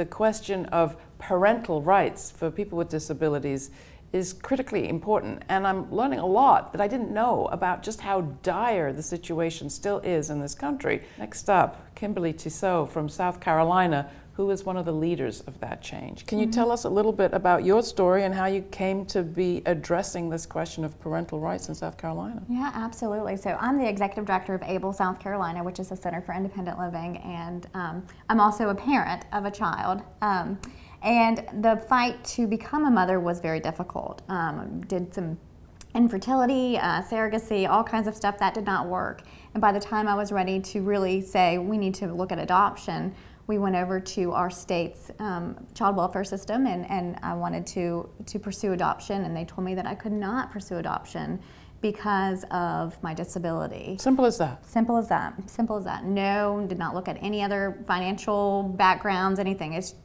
the question of parental rights for people with disabilities is critically important. And I'm learning a lot that I didn't know about just how dire the situation still is in this country. Next up, Kimberly Tissot from South Carolina, who is one of the leaders of that change. Can you mm -hmm. tell us a little bit about your story and how you came to be addressing this question of parental rights in South Carolina? Yeah, absolutely. So I'm the executive director of ABLE South Carolina, which is a Center for Independent Living, and um, I'm also a parent of a child. Um, and the fight to become a mother was very difficult. Um, did some infertility, uh, surrogacy, all kinds of stuff that did not work. And by the time I was ready to really say we need to look at adoption, we went over to our state's um, child welfare system and, and I wanted to, to pursue adoption and they told me that I could not pursue adoption because of my disability. Simple as that. Simple as that. Simple as that. No, did not look at any other financial backgrounds, anything. It's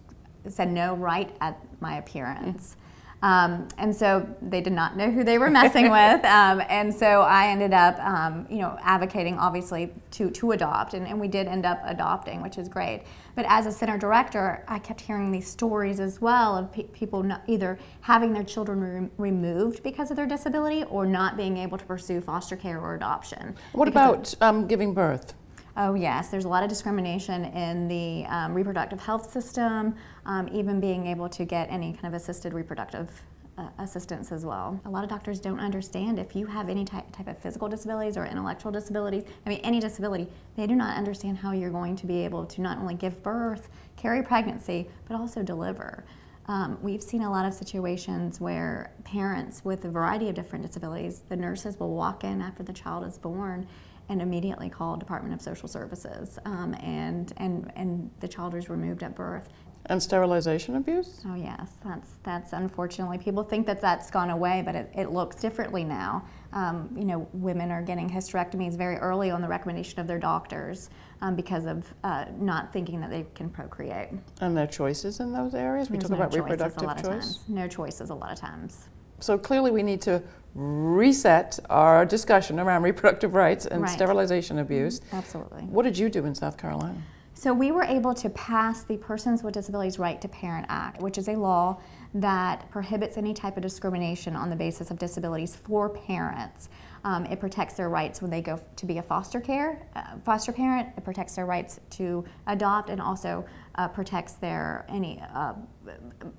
said no right at my appearance. Um, and so they did not know who they were messing with. Um, and so I ended up, um, you know, advocating obviously to, to adopt. And, and we did end up adopting, which is great. But as a center director, I kept hearing these stories as well of pe people not, either having their children re removed because of their disability or not being able to pursue foster care or adoption. What about um, giving birth? Oh yes, there's a lot of discrimination in the um, reproductive health system, um, even being able to get any kind of assisted reproductive uh, assistance as well. A lot of doctors don't understand if you have any type, type of physical disabilities or intellectual disabilities, I mean any disability, they do not understand how you're going to be able to not only give birth, carry pregnancy, but also deliver. Um, we've seen a lot of situations where parents with a variety of different disabilities, the nurses will walk in after the child is born and immediately called Department of Social Services, um, and, and, and the child was removed at birth. And sterilization abuse? Oh yes, that's that's unfortunately people think that that's gone away, but it, it looks differently now. Um, you know, women are getting hysterectomies very early on the recommendation of their doctors um, because of uh, not thinking that they can procreate. And their choices in those areas. We There's talk no about reproductive choice. Times. No choices a lot of times. So clearly we need to reset our discussion around reproductive rights and right. sterilization abuse. Mm-hmm. Absolutely. What did you do in South Carolina? So we were able to pass the Persons with Disabilities Right to Parent Act, which is a law that prohibits any type of discrimination on the basis of disabilities for parents. Um, it protects their rights when they go to be a foster care, uh, foster parent. It protects their rights to adopt, and also uh, protects their any uh,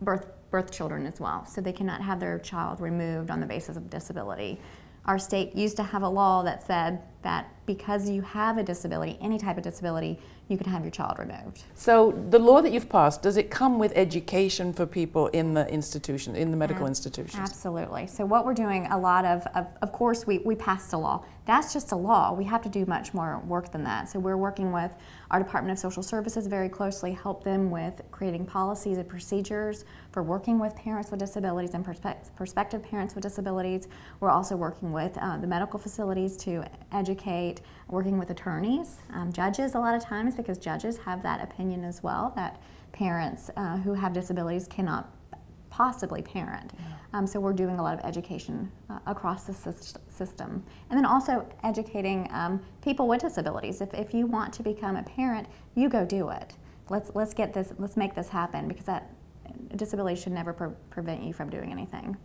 birth birth children as well. So they cannot have their child removed on the basis of disability. Our state used to have a law that said that because you have a disability, any type of disability, you can have your child removed. So the law that you've passed, does it come with education for people in the institution, in the medical institutions? Absolutely. So what we're doing a lot of, of, of course we, we passed a law. That's just a law. We have to do much more work than that. So we're working with our Department of Social Services very closely, help them with creating policies and procedures for working with parents with disabilities and prospective parents with disabilities. We're also working with uh, the medical facilities to educate, working with attorneys, um, judges a lot of times because judges have that opinion as well that parents uh, who have disabilities cannot possibly parent. Yeah. Um, so we're doing a lot of education uh, across the system. And then also educating um, people with disabilities. If, if you want to become a parent, you go do it. Let's, let's get this, let's make this happen because that disability should never pre prevent you from doing anything.